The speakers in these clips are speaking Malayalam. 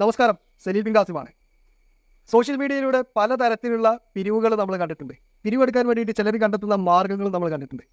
നമസ്കാരം സലീൽ ബിൻ കാസിമാണ് സോഷ്യൽ മീഡിയയിലൂടെ പലതരത്തിലുള്ള പിരിവുകൾ നമ്മൾ കണ്ടിട്ടുണ്ട്. പിരിവെടുക്കാൻ വേണ്ടിയിട്ട് ചിലർ കണ്ടെത്തുന്ന മാർഗങ്ങൾ നമ്മൾ കണ്ടിട്ടുണ്ട്.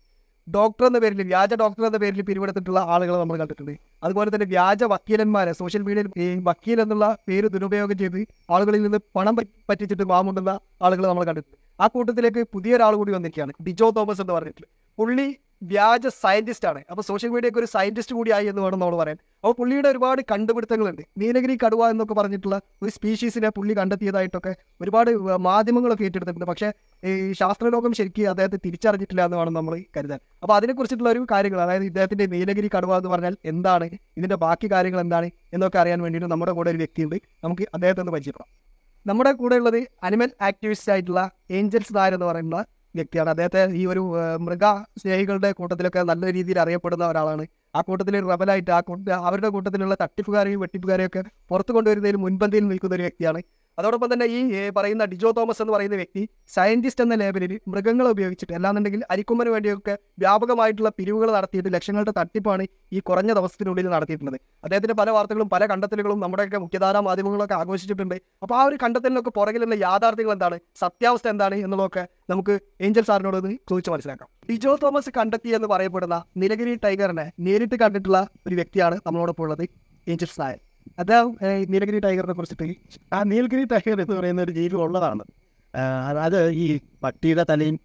ഡോക്ടർ എന്ന പേരിൽ വ്യാജ ഡോക്ടർ എന്ന പേരിൽ പിരിവെടുത്തിട്ടുള്ള ആളുകൾ നമ്മൾ കണ്ടിട്ടുണ്ട്. അതുപോലെ തന്നെ വ്യാജ വക്കീലന്മാരെ സോഷ്യൽ മീഡിയയിൽ ഈ വക്കീൽ എന്നുള്ള പേര് ദുരുപയോഗം ചെയ്ത് ആളുകളിൽ നിന്ന് പണം പറ്റിച്ചിട്ട് മാമുണ്ടുന്ന ആളുകൾ നമ്മൾ കണ്ടിട്ടുണ്ട്. ആ കൂട്ടത്തിലേക്ക് പുതിയൊരാൾ കൂടി വന്നിരിക്കുകയാണ്. ഡിജോ തോമസ് എന്ന് പറഞ്ഞിട്ട്. പുള്ളി വ്യാജ സയന്റിസ്റ്റ് ആണ്. അപ്പോൾ സോഷ്യൽ മീഡിയക്ക് ഒരു സയന്റിസ്റ്റ് കൂടിയായി എന്ന് വേണം നമ്മൾ പറയാൻ. അപ്പോൾ പുള്ളിയുടെ ഒരുപാട് കണ്ടുപിടുത്തങ്ങളുണ്ട്. നീലഗിരി കടുവ എന്നൊക്കെ പറഞ്ഞിട്ടുള്ള ഒരു സ്പീഷീസിനെ പുള്ളി കണ്ടെത്തിയതായിട്ടൊക്കെ ഒരുപാട് മാധ്യമങ്ങളൊക്കെ ഏറ്റെടുത്തിട്ടുണ്ട്. പക്ഷേ ഈ ശാസ്ത്രലോകം ശരിക്കും അദ്ദേഹത്തെ തിരിച്ചറിഞ്ഞിട്ടില്ല എന്ന് വേണം നമ്മൾ കരുതാൻ. അപ്പോൾ അതിനെക്കുറിച്ചിട്ടുള്ള ഒരു കാര്യങ്ങൾ അതായത് ഇദ്ദേഹത്തിന്റെ നീലഗിരി കടുവ എന്ന് പറഞ്ഞാൽ എന്താണ് ഇതിന്റെ ബാക്കി കാര്യങ്ങൾ എന്താണ് എന്നൊക്കെ അറിയാൻ വേണ്ടിയിട്ട് നമ്മുടെ കൂടെ ഒരു വ്യക്തിയുണ്ട്. നമുക്ക് അദ്ദേഹത്തെ ഒന്ന് പരിചയപ്പെടാം. നമ്മുടെ കൂടെ ഉള്ളത് അനിമൽ ആക്ടിവിസ്റ്റ് ആയിട്ടുള്ള ഏഞ്ചൽസ് നായർ എന്ന് പറയുന്ന വ്യക്തിയാണ്. അദ്ദേഹത്തെ ഈ ഒരു മൃഗ സ്നേഹികളുടെ കൂട്ടത്തിലൊക്കെ നല്ല രീതിയിൽ അറിയപ്പെടുന്ന ഒരാളാണ്. ആ കൂട്ടത്തിൽ റബലായിട്ട് ആ കൂട്ട അവരുടെ കൂട്ടത്തിലുള്ള തട്ടിപ്പുകാരെയും വെട്ടിപ്പുകാരെയും ഒക്കെ പുറത്തു കൊണ്ടുവരുന്നതിൽ മുൻപന്തിയിൽ നിൽക്കുന്ന ഒരു വ്യക്തിയാണ്. അതോടൊപ്പം തന്നെ ഈ പറയുന്ന ഡിജോ തോമസ് എന്ന് പറയുന്ന വ്യക്തി സയന്റിസ്റ്റ് എന്ന ലേബലിൽ മൃഗങ്ങളെ ഉപയോഗിച്ചിട്ട് അല്ലാന്നുണ്ടെങ്കിൽ അരിക്കൊമ്പന് വേണ്ടിയൊക്കെ വ്യാപകമായിട്ടുള്ള പിരിവുകൾ നടത്തിയിട്ട് ലക്ഷങ്ങളുടെ തട്ടിപ്പാണ് ഈ കുറഞ്ഞ ദിവസത്തിനുള്ളിൽ നടത്തിയിട്ടുള്ളത്. അദ്ദേഹത്തിന്റെ പല വാർത്തകളും പല കണ്ടെത്തലുകളും നമ്മുടെയൊക്കെ മുഖ്യധാരാ മാധ്യമങ്ങളൊക്കെ ആഘോഷിച്ചിട്ടുണ്ട്. അപ്പോൾ ആ ഒരു കണ്ടെത്തലിനൊക്കെ പുറകിലുള്ള യാഥാർത്ഥ്യങ്ങൾ എന്താണ്? സത്യാവസ്ഥ എന്താണ്? എന്നുള്ളതൊക്കെ നമുക്ക് ഏഞ്ചൽ സാറിനോട് ചോദിച്ച് മനസ്സിലാക്കാം. ഡിജോ തോമസ് കണ്ടെത്തി എന്ന് പറയപ്പെടുന്ന നീലഗിരി ടൈഗറിനെ നേരിട്ട് കണ്ടിട്ടുള്ള ഒരു വ്യക്തിയാണ് നമ്മളോടൊപ്പം ഉള്ളത് ഏഞ്ചൽസ് നായർ അദ്ദേഹം നീലഗിരി ടൈഗറിനെ കുറിച്ചിട്ട്. ആ നീലഗിരി ടൈഗർ എന്ന് പറയുന്ന ഒരു ജീവി ഉള്ളതാണ്. അത് ഈ പട്ടിയുടെ തലയും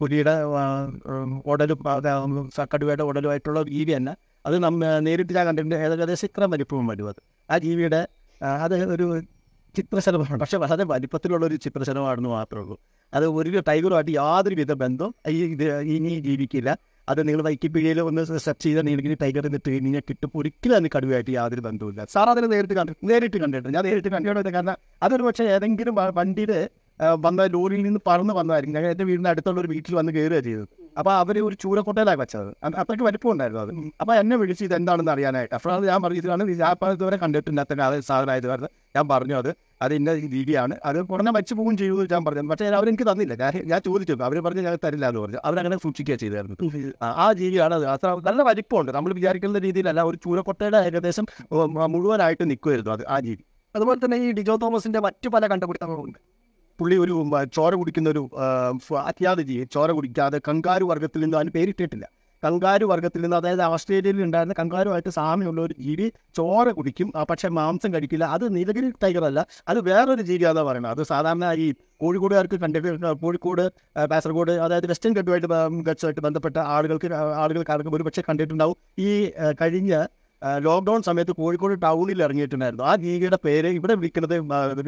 പുലിയുടെ ഉടലും കടുവയുടെ ഉടലുമായിട്ടുള്ള ജീവി തന്നെ. അത് നമ്മ നേരിട്ട് ഞാൻ കണ്ടിട്ടുണ്ട്. ഏകദേശം ഇത്ര വലിപ്പവും വരും അത്. ആ ജീവിയുടെ അത് ഒരു ചിത്രശലഭമാണ്. പക്ഷെ വളരെ വലിപ്പത്തിലുള്ള ഒരു ചിത്രശലഭമാണെന്ന് മാത്രമേ ഉള്ളൂ. അത് ഒരു ടൈഗറുമായിട്ട് യാതൊരു വിധ ബന്ധവും ഈ ഇത് ഇനി ജീവിക്കില്ല. അത് നിങ്ങൾ വൈക്കിപീഡിയയിൽ ഒന്ന് സെർച്ച് ചെയ്താൽ നിങ്ങൾക്ക് എന്നിട്ട് ഇങ്ങനെ കിട്ടും. ഒരിക്കലും അതിന് കടുവയായിട്ട് യാതൊരു ബന്ധവുമില്ല. സാർ അതിനെ നേരിട്ട് കണ്ടു നേരിട്ട് കണ്ടിട്ടുണ്ട്. ഞാൻ നേരിട്ട് കണ്ടിട്ടുണ്ട് കാരണം അതൊരു പക്ഷേ ഏതെങ്കിലും വണ്ടിയുടെ വന്ന ലോറിയിൽ നിന്ന് പറന്ന് വന്നതായിരിക്കും. ഞങ്ങൾ എന്റെ വീടിന്റെ അടുത്തുള്ള ഒരു വീട്ടിൽ വന്ന് കയറുക ചെയ്തത്. അപ്പോൾ അവർ ഒരു ചൂരക്കോട്ടയിലാണ് വെച്ചത്. അത് അത്രയ്ക്ക് വലിപ്പം ഉണ്ടായിരുന്നു അത് അപ്പൊ എന്നെ വിളിച്ച് ഇത് എന്താണെന്ന് അറിയാനായിട്ട് അപ്പോഴാണ് ഞാൻ പറഞ്ഞു ഇതാണ് ഞാൻ അപ്പോൾ ഇതുവരെ കണ്ടിട്ടില്ലാത്ത അത് സാധനമായത് കാരണം ഞാൻ പറഞ്ഞു അത് അത് ഇന്ന രീതിയാണ്. അത് കുറഞ്ഞ വെച്ച് പോകും ചെയ്തു ഞാൻ പറഞ്ഞു. പക്ഷേ അവരെനിക്ക് തന്നില്ല. ഞാൻ ഞാൻ ചോദിച്ചു അവർ പറഞ്ഞു ഞാൻ തരില്ല എന്ന് പറഞ്ഞു. അവരങ്ങനെ സൂക്ഷിക്കുക ചെയ്തായിരുന്നു ആ, ആ ജീവിയാണ് അത്. അത്ര നല്ല വലിപ്പമുണ്ട്. നമ്മൾ വിചാരിക്കുന്ന രീതിയിലല്ല ഒരു ചൂരക്കൊട്ടയുടെ ഏകദേശം മുഴുവനായിട്ട് നിൽക്കുമായിരുന്നു അത് ആ ജീവി അതുപോലെ തന്നെ ഈ ഡിജോ തോമസിന്റെ മറ്റു പല കണ്ടുപിടുത്തങ്ങളുണ്ട് പുള്ളി ഒരു ചോര കുടിക്കുന്ന ഒരു ജീവി ചോര കുടിക്കാതെ കങ്കാരു വർഗത്തിൽ നിന്ന് അതിന് പേരിട്ടിട്ടില്ല. കങ്കാരു വർഗത്തിൽ നിന്ന് അതായത് ഓസ്ട്രേലിയയിൽ ഉണ്ടായിരുന്ന കങ്കാരുമായിട്ട് സാമ്യമുള്ള ഒരു ജീവി ചോര കുടിക്കും പക്ഷേ മാംസം കഴിക്കില്ല. അത് നീലഗിരി ടൈഗർ അല്ല അത് വേറൊരു ജീവിയാണെന്ന് പറയുന്നത്. അത് സാധാരണ ഈ കോഴിക്കോടുകാർക്ക് കണ്ടിട്ട് കോഴിക്കോട് കാസർഗോഡ് അതായത് വെസ്റ്റേൺ ഗഡുമായിട്ട് ഗഡ്സുമായിട്ട് ബന്ധപ്പെട്ട ആളുകൾക്ക് ആളുകൾക്ക് ഒരു പക്ഷേ കണ്ടിട്ടുണ്ടാവും. ഈ കഴിഞ്ഞ ലോക്ക്ഡൗൺ സമയത്ത് കോഴിക്കോട് ടൗണിൽ ഇറങ്ങിയിട്ടുണ്ടായിരുന്നു. ആ ജീവിയുടെ പേര് ഇവിടെ വിളിക്കുന്നത്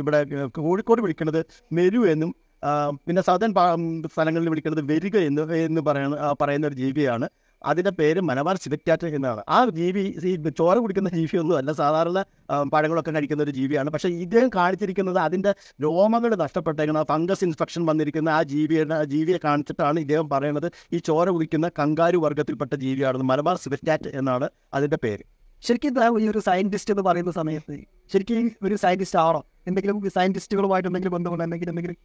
ഇവിടെ കോഴിക്കോട് വിളിക്കുന്നത് മെരു എന്നും പിന്നെ സദൻ സ്ഥലങ്ങളിൽ വിളിക്കുന്നത് വെരുക എന്ന് എന്ന് പറയുന്ന പറയുന്ന ഒരു ജീവിയാണ്. അതിന്റെ പേര് മലബാർ സിലക്റ്റാറ്റ എന്നാണ്. ആ ജീവി ഈ ചോര കുടിക്കുന്ന ജീവിയൊന്നും അല്ല. സാധാരണ പഴങ്ങളൊക്കെ കഴിക്കുന്ന ഒരു ജീവിയാണ്. പക്ഷേ ഇദ്ദേഹം കാണിച്ചിരിക്കുന്നത് അതിന്റെ രോമങ്ങൾ നഷ്ടപ്പെട്ടേക്കുന്ന ഫംഗസ് ഇൻഫെക്ഷൻ വന്നിരിക്കുന്ന ആ ജീവിയുടെ ജീവിയെ കാണിച്ചിട്ടാണ് ഇദ്ദേഹം പറയുന്നത് ഈ ചോര കുടിക്കുന്ന കങ്കാരു വർഗത്തിൽപ്പെട്ട ജീവിയാണെന്ന് മലബാർ സിലക്റ്റാറ്റ് എന്നാണ് അതിന്റെ പേര്. ശരിക്കും ഈ ഒരു സയന്റിസ്റ്റ് എന്ന് പറയുന്ന സമയത്ത് ശരിക്കും ഒരു സയന്റിസ്റ്റ് ആണോ? എന്തെങ്കിലും സയന്റിസ്റ്റുകളുമായിട്ട് എന്തെങ്കിലും ബന്ധമുണ്ടോ? എന്തെങ്കിലും എന്തെങ്കിലും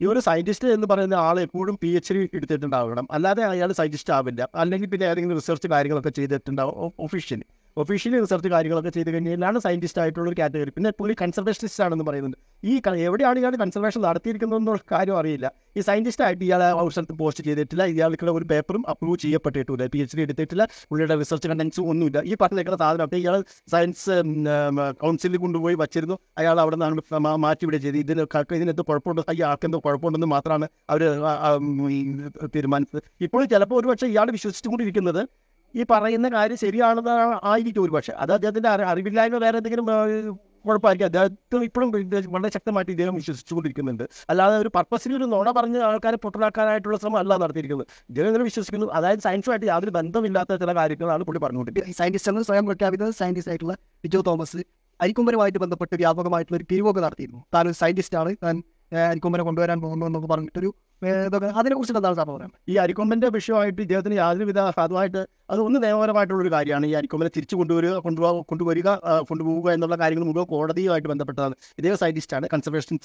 ഈ ഒരു സയന്റിസ്റ്റ് എന്ന് പറയുന്ന ആൾ എപ്പോഴും പി എച്ച് ഡി എടുത്തിട്ടുണ്ടാവണം. അല്ലാതെ അയാൾ സയന്റിസ്റ്റ് ആവില്ല. അല്ലെങ്കിൽ പിന്നെ ഏതെങ്കിലും റിസർച്ച് കാര്യങ്ങളൊക്കെ ചെയ്തിട്ടുണ്ടാവും. ഒഫീഷ്യലി ഒഫീഷ്യലി റിസർച്ച് കാര്യങ്ങളൊക്കെ ചെയ്ത് കഴിഞ്ഞാലാണ് സയന്റിസ്റ്റ് ആയിട്ടുള്ള ഒരു കാറ്റഗറി പിന്നെ പുള്ളി കൺസർവേഷനിസ്റ്റ് ആണെന്ന് പറയുന്നുണ്ട്. ഈ എവിടെയാണ് ഇയാൾ കൺസർവേഷൻ നടത്തിയിരിക്കുന്നതെന്നുള്ള കാര്യം അറിയില്ല. ഈ സയന്റിസ്റ്റ് ആയിട്ട് ഇയാൾ ഔഷധത്തിൽ പോസ്റ്റ് ചെയ്തിട്ടില്ല. ഇയാൾക്കുള്ള ഒരു പേപ്പറും അപ്രൂവ് ചെയ്യപ്പെട്ടിട്ടില്ല. പി എച്ച് ഡി എടുത്തിട്ടില്ല. പുള്ളിയുടെ റിസർച്ച് കണ്ടൻസും ഒന്നുമില്ല. ഈ പറഞ്ഞിരിക്കുന്ന സാധനമൊക്കെ ഇയാൾ സയൻസ് കൗൺസിലിൽ കൊണ്ടുപോയി വച്ചിരുന്നു. അയാൾ അവിടെ നിന്നാണ് മാ- മാറ്റി ഇവിടെ ചെയ്ത്. ഇതിന് ക- ഇതിനെന്ത് കുഴപ്പമുണ്ട്? ഈ ആൾക്കെന്തോ കുഴപ്പമുണ്ടെന്ന് മാത്രമാണ് അവർ തീരുമാനിച്ചത്. ഇപ്പോൾ ചിലപ്പോൾ ഒരുപക്ഷെ ഇയാൾ വിശ്വസിച്ചുകൊണ്ടിരിക്കുന്നത് ഈ പറയുന്ന കാര്യം ശരിയാണെന്ന് ആയിരിക്കും ഒരുപക്ഷെ അത് അദ്ദേഹത്തിന്റെ അറി- അറിവില്ലായ്മ വേറെ എന്തെങ്കിലും കുഴപ്പമായിരിക്കും. അദ്ദേഹത്തിന് ഇപ്പോഴും വളരെ ശക്തമായിട്ട് ഇദ്ദേഹം വിശ്വസിച്ചുകൊണ്ടിരിക്കുന്നുണ്ട്. അല്ലാതെ ഒരു പർപ്പസിൽ ഒരു നുണ പറഞ്ഞ് ആൾക്കാരെ പൊട്ടലാക്കാനായിട്ടുള്ള ശ്രമം അല്ല നടത്തിയിരിക്കുന്നത്. ഇദ്ദേഹം ഇങ്ങനെ വിശ്വസിക്കുന്നു. അതായത് സയൻസുമായിട്ട് യാതൊരു ബന്ധമില്ലാത്ത ചില കാര്യങ്ങളാണ് പുള്ളി പറഞ്ഞുകൊണ്ടിരിക്കുന്നത്. സയന്റിസ്റ്റ് എന്ന് സ്വയം പ്രഖ്യാപിത സയന്റിസ്റ്റ് ആയിട്ടുള്ള ബിജോ തോമസ് അരിക്കുമ്പരുമായിട്ട് ബന്ധപ്പെട്ട് വ്യാപകമായിട്ടുള്ള ഒരു പിരിവൊക്കെ നടത്തിയിരുന്നു. താൻ ഒരു സയന്റിസ്റ്റ് ആണ്. താൻ അരിക്കൊമ്പനെ കൊണ്ടുവരാൻ പോകുന്നു എന്നൊക്കെ പറഞ്ഞിട്ടൊരു ഇതൊക്കെ അതിനെ കുറിച്ചിട്ട് എന്താണ് സാർ പറയാം ഈ അരിക്കൊമ്പന്റെ വിഷയമായിട്ട് ഇദ്ദേഹത്തിന് യാതൊരുവിധ സാധുവായിട്ട് അത് ഒന്ന് നിയമപരമായിട്ടുള്ള ഒരു കാര്യമാണ്. ഈ അരിക്കൊമ്പനെ തിരിച്ചു കൊണ്ടുവരിക കൊണ്ടുപോകുക കൊണ്ടുവരിക കൊണ്ടുപോകുക എന്നുള്ള കാര്യങ്ങൾ മുഴുവൻ കോടതിയുമായിട്ട് ബന്ധപ്പെട്ടതാണ്. ഇദ്ദേഹം സയന്റിസ്റ്റാണ്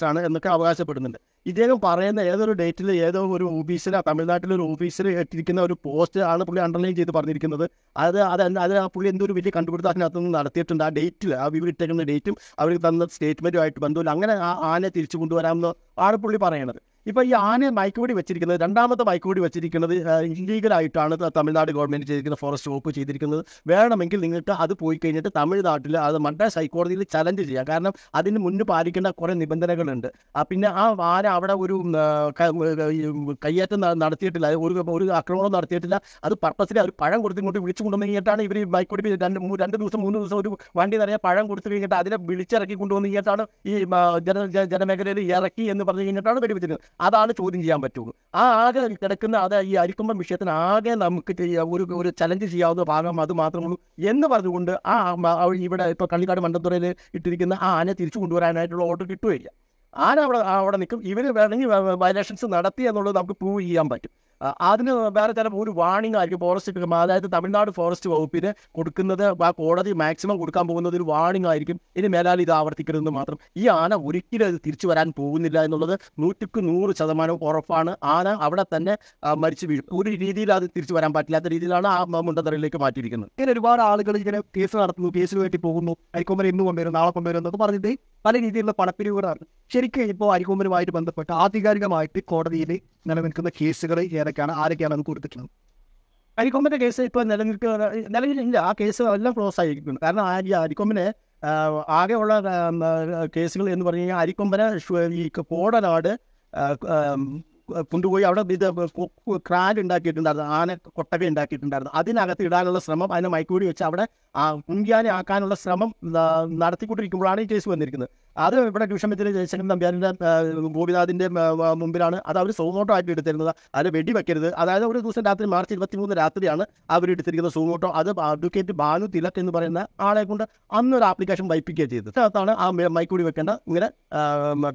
ആണ് എന്നൊക്കെ അവകാശപ്പെടുന്നുണ്ട്. ഇദ്ദേഹം പറയുന്ന ഏതൊരു ഡേറ്റിൽ ഏതോ ഒരു ഓഫീസിൽ തമിഴ്നാട്ടിലെ ഒരു ഓഫീസിൽ ഇട്ടിരിക്കുന്ന ഒരു പോസ്റ്റ് ആണ് പുള്ളി അണ്ടർലൈൻ ചെയ്ത് പറഞ്ഞിരിക്കുന്നത്. അത് അത് അത് ആ പുള്ളി എന്തോ ഒരു വലിയ കണ്ടുപിടുത്തം അതിനകത്തുനിന്ന് നടത്തിയിട്ടുണ്ട്. ആ ഡേറ്റിൽ ആ വിവരിട്ടേക്കുന്ന ഡേറ്റും അവർ തന്ന സ്റ്റേറ്റ്മെന്റുമായിട്ട് ബന്ധമില്ല. അങ്ങനെ ആ ആനെ തിരിച്ചു കൊണ്ടുവരാമെന്ന് ആണ് പുള്ളി പറയണത്. ഇപ്പൊ ഈ ആനയെ മയക്കുപൊടി വെച്ചിരിക്കുന്നത് രണ്ടാമത്തെ മയക്കുപൊടി വെച്ചിരിക്കുന്നത് ഇല്ലീഗലായിട്ടാണ് തമിഴ്നാട് ഗവൺമെന്റ് ചെയ്തിരിക്കുന്ന ഫോറസ്റ്റ് വകുപ്പ് ചെയ്തിരിക്കുന്നത്. വേണമെങ്കിൽ നിങ്ങൾക്ക് അത് പോയി കഴിഞ്ഞിട്ട് തമിഴ്നാട്ടിൽ അത് മദ്രാസ് ഹൈക്കോടതിയിൽ ചലഞ്ച് ചെയ്യാം. കാരണം അതിന് മുന്ന് പാലിക്കേണ്ട കുറേ നിബന്ധനകളുണ്ട്. പിന്നെ ആ ആന അവിടെ ഒരു കയ്യേറ്റം നടത്തിയിട്ടില്ല. ഒരു ഒരു ആക്രമണം നടത്തിയിട്ടില്ല. അത് പർപ്പസിൽ അവർ പഴം കൊടുത്ത് ഇങ്ങോട്ട് വിളിച്ചു കൊണ്ടുവന്ന് കഴിഞ്ഞിട്ടാണ് ഇവർ മയക്കുപൊടി രണ്ട് രണ്ട് ദിവസം മൂന്ന് ദിവസം ഒരു വണ്ടി നിറയെ പഴം കൊടുത്തു കഴിഞ്ഞിട്ട് അതിനെ വിളിച്ചിറക്കി കൊണ്ടുവന്ന് കഴിഞ്ഞിട്ടാണ് ഈ ജന ജനമേഖലയിൽ ഇറക്കി എന്ന് പറഞ്ഞു കഴിഞ്ഞിട്ടാണ് വെടിവെച്ചത് അതാണ് ചോദ്യം ചെയ്യാൻ പറ്റുള്ളൂ. ആ ആകെ കിടക്കുന്ന അത് ഈ അരിക്കുമ്പം വിഷയത്തിന് ആകെ നമുക്ക് ഒരു ഒരു ചലഞ്ച് ചെയ്യാവുന്ന ഭാഗം അത് മാത്രമേ ഉള്ളൂ എന്ന് പറഞ്ഞുകൊണ്ട് ആ ഇവിടെ ഇപ്പോൾ കള്ളിക്കാട് മണ്ടത്തുറയിൽ ഇട്ടിരിക്കുന്ന ആ ആന തിരിച്ചു കൊണ്ടുവരാനായിട്ടുള്ള ഓർഡർ കിട്ടുകയില്ല. ആന അവിടെ അവിടെ നിൽക്കും. ഇവർ വേണമെങ്കിൽ വയലേഷൻസ് നടത്തി എന്നുള്ളത് നമുക്ക് പ്രൂവ് ചെയ്യാൻ പറ്റും. അതിന് വേറെ ചിലപ്പോൾ ഒരു വാണിംഗ് ആയിരിക്കും ഫോറസ്റ്റ് അതായത് തമിഴ്നാട് ഫോറസ്റ്റ് വകുപ്പിന് കൊടുക്കുന്നത് ആ കോടതി മാക്സിമം കൊടുക്കാൻ പോകുന്നത് ഒരു വാണിംഗ് ആയിരിക്കും. ഇനി മേലാൽ ഇത് ആവർത്തിക്കരുതെന്ന് മാത്രം. ഈ ആന ഒരിക്കലും അത് തിരിച്ചു വരാൻ പോകുന്നില്ല എന്നുള്ളത് നൂറ്റിക്ക് നൂറ് ശതമാനം ഉറപ്പാണ്. ആന അവിടെ തന്നെ മരിച്ചു വീഴും. ഒരു രീതിയിൽ അത് തിരിച്ചു വരാൻ പറ്റില്ലാത്ത രീതിയിലാണ് ആ മുണ്ടതറയിലേക്ക് മാറ്റിയിരിക്കുന്നത്. ഇങ്ങനെ ഒരുപാട് ആളുകൾ ഇങ്ങനെ കേസ് നടത്തുന്നു കേസിന് വേണ്ടി പോകുന്നു. അരിക്കൊമ്പൻ ഇന്ന് കൊണ്ടുവരും നാളെ കൊണ്ടുവരും എന്നൊക്കെ പറഞ്ഞിട്ട് പല രീതിയിലുള്ള പണപ്പിരിവുകളാണ്. ശരിക്കും ഇപ്പോൾ അരിക്കൊമ്പനുമായിട്ട് ബന്ധപ്പെട്ട് ആധികാരികമായിട്ട് കോടതിയിൽ നിലനിൽക്കുന്ന കേസുകൾ ഏതൊക്കെയാണ് ആരൊക്കെയാണ് അത് കൊടുത്തിട്ടുള്ളത്? അരിക്കൊമ്പിന്റെ കേസ് ഇപ്പൊ നിലനിൽക്കുന്ന നിലവിലില്ല. ആ കേസ് എല്ലാം ക്ലോസ് ആയിരിക്കുന്നു. കാരണം ഈ അരിക്കൊമ്പനെ ആകെയുള്ള കേസുകൾ എന്ന് പറഞ്ഞു കഴിഞ്ഞാൽ അരിക്കൊമ്പനെ ഈ കോടനാട് കൊണ്ടുപോയി അവിടെ ഇത് ക്രാൻ ഉണ്ടാക്കിയിട്ടുണ്ടായിരുന്നു ആന കൊട്ടക ഉണ്ടാക്കിയിട്ടുണ്ടായിരുന്നു. അതിനകത്ത് ഇടാനുള്ള ശ്രമം അതിനെ മൈക്കൂടി വെച്ച് അവിടെ കുങ്കിയാനെ ആക്കാനുള്ള ശ്രമം നടത്തിക്കൊണ്ടിരിക്കുമ്പോഴാണ് ഈ കേസ് വന്നിരിക്കുന്നത്. അത് ഇവിടെ ട്യൂഷൻ ബെഞ്ചിൽ ജയശങ്കരൻ നമ്പ്യാരിന്റെ ഗോപിനാഥിന്റെ മുമ്പിലാണ്. അത് അവർ സൂമോട്ടോ ആയിട്ട് എടുത്തിരുന്നത് അത് വെടിവെക്കരുത് അതായത് ഒരു ദിവസം രാത്രി മാർച്ച് ഇരുപത്തി മൂന്ന് രാത്രിയാണ് അവർ എടുത്തിരിക്കുന്ന സൂമോട്ടോ അത് അഡ്വക്കേറ്റ് ബാലു തിലക് എന്ന് പറയുന്ന ആളെ കൊണ്ട് അന്നൊരു ആപ്ലിക്കേഷൻ വൈപ്പിക്കുകയും ചെയ്തത് അതിനകത്താണ് ആ മൈക്ക് മൈക്കൂടി വെക്കേണ്ട ഇങ്ങനെ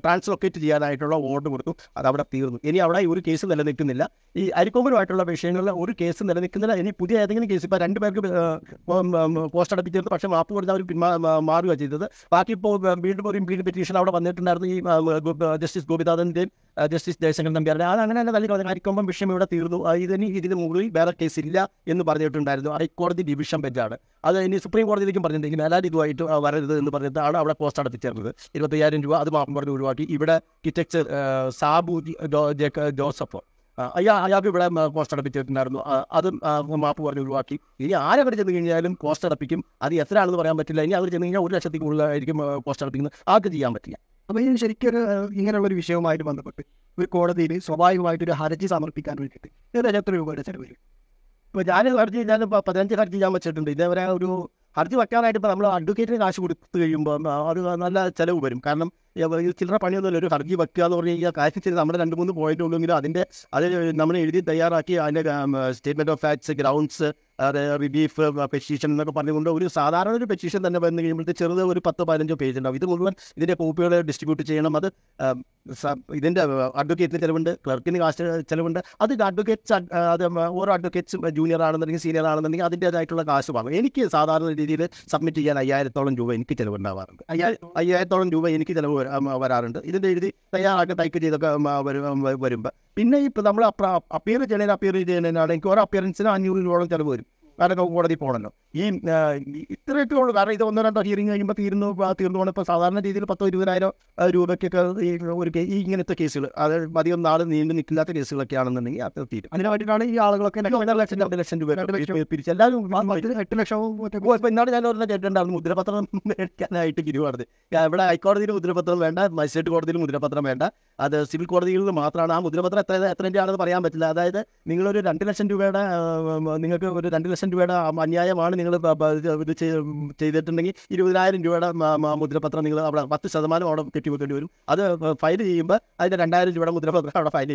ട്രാൻസ്ലൊക്കേറ്റ് ചെയ്യാനായിട്ടുള്ള ഓർഡർ കൊടുത്തു. അത് അവിടെ തീർന്നു. ഇനി അവിടെ ഒരു കേസ് നിലനിൽക്കുന്നില്ല. ഈ അരിക്കൊമ്പനുമായിട്ടുള്ള വിഷയങ്ങളിൽ ഒരു കേസ് നിലനിൽക്കുന്നില്ല. ഇനി പുതിയ ഏതെങ്കിലും കേസ് ഇപ്പോൾ രണ്ട് പേർക്ക് പോസ്റ്റ് അടപ്പിച്ചിരുന്നു പക്ഷേ മാപ്പ് കൊടുത്ത് അവർ പിന്മാ മാറുകയാണ് മാറുക ചെയ്തത്. ബാക്കി ഇപ്പോൾ വീണ്ടും ഒരു ഇംപ്ലീഡ് പെറ്റീഷൻ അവിടെ വന്നിട്ടുണ്ടായിരുന്നു ഈ ജസ്റ്റിസ് ഗോപിനാഥന്റെയും ജസ്റ്റിസ് ജയശങ്കർ നമ്പ്യാരുടെ. അത് അങ്ങനെ തന്നെ കളഞ്ഞു അരിക്കൊമ്പം വിഷയം ഇവിടെ തീർന്നു. ഇതിന് ഇതിന് മുകളിൽ വേറെ കേസില്ല എന്ന് പറഞ്ഞിട്ടുണ്ടായിരുന്നു. ഹൈക്കോടതി ഡിവിഷൻ ബെഞ്ചാണ്. അത് ഇനി സുപ്രീം കോടതിയിലേക്കും പറഞ്ഞിട്ടുണ്ട്. ഇനി മേലാൽ ഇതുമായിട്ട് വരരുത് എന്ന് പറഞ്ഞിട്ടാണ് അവിടെ പോസ്റ്റ് അടപ്പിച്ചേർന്നത് ഇരുപത്തയ്യായിരം രൂപ അത് മാപ്പം പറഞ്ഞ് ഒഴിവാക്കി. ഇവിടെ കിറ്റക്സ് സാബു ജോസഫ് ആ, അയാ അയാൾക്ക് ഇവിടെ കോസ്റ്റ് അടപ്പിച്ചിട്ടുണ്ടായിരുന്നു. അത് മാപ്പ് പറഞ്ഞ് ഒഴിവാക്കി. ഇനി ആരവിടെ ചെന്ന് കഴിഞ്ഞാലും പോസ്റ്റ് അടപ്പിക്കും. അത് എത്ര ആണെന്ന് പറയാൻ പറ്റില്ല. ഇനി അവർ ചെന്ന് കഴിഞ്ഞാൽ ഒരു ലക്ഷത്തിൽ കൂടുതലായിരിക്കും കോസ്റ്റ് അടപ്പിക്കുന്നത്. ആർക്ക് ചെയ്യാൻ പറ്റില്ല. അപ്പോൾ ഇനി ശരിക്കൊരു ഒരു ഇങ്ങനെയുള്ള ഒരു വിഷയവുമായിട്ട് ബന്ധപ്പെട്ട് ഒരു കോടതിയിൽ സ്വാഭാവികമായിട്ട് ഒരു ഹർജി സമർപ്പിക്കാൻ വേണ്ടിയിട്ട് ഏകദേശം എത്ര രൂപയുടെ ചെലവ് വരും? ഇപ്പോൾ ഞാൻ ഹർജി ഞാൻ പതിനഞ്ച് ഹർജി ഞാൻ വെച്ചിട്ടുണ്ട്. ഇതേവരെ ഒരു ഹർജി വെക്കാനായിട്ട് ഇപ്പോൾ നമ്മൾ അഡ്വക്കേറ്റിന് കാശ് കൊടുത്തു കഴിയുമ്പോൾ ഒരു നല്ല ചിലവ് വരും. കാരണം ചില്ലറ പണിയൊന്നുമില്ല. ഒരു ഹർജി വെക്കുക എന്ന് പറഞ്ഞു കഴിഞ്ഞാൽ കാര്യം ചെയ്ത് നമ്മുടെ രണ്ട് മൂന്ന് പോയിന്റ് ഉള്ളെങ്കിലും അതിന്റെ അത് നമ്മൾ എഴുതി തയ്യാറാക്കി അതിന്റെ statement of facts grounds relief petition എന്നൊക്കെ പറഞ്ഞുകൊണ്ട് ഒരു സാധാരണ ഒരു പെറ്റീഷൻ തന്നെ വന്നു കഴിയുമ്പോഴത്തെ ചെറുത് ഒരു പത്ത് പതിനഞ്ചോ പേജ് ഉണ്ടാവും. ഇത് മുഴുവൻ ഇതിന്റെ കോപ്പികൾ ഡിസ്ട്രിബ്യൂട്ട് ചെയ്യണം. അത് ഇതിന്റെ ഇതിന്റെ അഡ്വക്കേറ്റിന് ചിലവുണ്ട് ക്ലർക്കിന് കാശ് ചിലവുണ്ട്. അത് അഡ്വക്കേറ്റ്സ് അത് ഓരോ അഡ്വക്കേറ്റ്സ് ജൂനിയർ ആണെന്നുണ്ടെങ്കിൽ സീനിയർ ആണെന്നുണ്ടെങ്കിൽ അതിന്റേതായിട്ടുള്ള കാശ് വാങ്ങും. എനിക്ക് സാധാരണ രീതിയിൽ സബ്മിറ്റ് ചെയ്യാൻ അയ്യായിരത്തോളം രൂപ എനിക്ക് ചിലവുണ്ടാവാറുണ്ട്. അയ്യായിരം അയ്യായിരത്തോളം രൂപ എനിക്ക് ചിലവ് വരാറുണ്ട്. ഇതിന്റെ എഴുതി തയ്യാറാക്കി ടൈപ്പ് ചെയ്തൊക്കെ വരുമ്പോൾ പിന്നെ ഇപ്പോൾ നമ്മൾ അപ്പിയർ ചെയ്യണേൽ അപ്പിയർ ചെയ്യുന്നതിനാണ് എനിക്ക് ഓരോ അപ്പിയറൻസിന് അഞ്ഞൂറ് രൂപയോളം ചിലവ് വരും. കാരണം കോടതി പോകണല്ലോ ഈ ഇത്രയൊക്കെ ഉള്ളൂ. കാരണം ഇത് ഒന്നോ രണ്ടോ ഹിയറിംഗ് കഴിയുമ്പോൾ തീർന്നു തീർന്നു പോകണം ഇപ്പോൾ സാധാരണ രീതിയിൽ പത്തോ ഇരുപതിനായിരം രൂപയ്ക്കൊക്കെ ഈ ഒരു ഈ ഇങ്ങനത്തെ കേസുകൾ അത് അധികം നാൾ നീണ്ടു നിൽക്കില്ലാത്ത കേസുകളൊക്കെ ആണെന്നുണ്ടെങ്കിൽ അത് തീരും. അതിന് വേണ്ടിയിട്ടാണ് ഈ ആളുകളൊക്കെ ഒന്നര ലക്ഷം രണ്ട് ലക്ഷം രൂപ രണ്ട് ലക്ഷം. പിരിച്ച്. എല്ലാവരും എട്ട് ലക്ഷവും മറ്റേ ഓ ഇപ്പൊ ഇന്നാണ് ഞാൻ ഒരെണ്ണം കേട്ടിട്ടുണ്ടായിരുന്നു മുദ്രപത്രം മേടിക്കാനായിട്ട് ഗിരുവാണത് ഇവിടെ ഹൈക്കോടതിയിൽ മുദ്രപത്രം വേണ്ട മജിസ്ട്രേറ്റ് കോടതിയിൽ മുദ്രപത്രം വേണ്ട. അത് സിവിൽ കോടതികളിൽ മാത്രമാണ്. ആ മുദ്രപത്രം എത്ര എത്ര ആണെന്ന് പറയാൻ പറ്റില്ല. അതായത് നിങ്ങളൊരു രണ്ട് ലക്ഷം രൂപയുടെ നിങ്ങൾക്ക് ഒരു രണ്ട് ലക്ഷം രൂപയുടെ അന്യായമാണ് നിങ്ങൾ ഇത് ചെയ്- ചെയ്തിട്ടുണ്ടെങ്കിൽ ഇരുപതിനായിരം രൂപയുടെ മുദ്രപത്രം നിങ്ങൾ അവിടെ പത്ത് ശതമാനം അവിടെ കെട്ടിവെക്കേണ്ടി വരും. അത് ഫയൽ ചെയ്യുമ്പോൾ അതിന്റെ രണ്ടായിരം രൂപയുടെ മുദ്രപത്രം അവിടെ ഫയൽ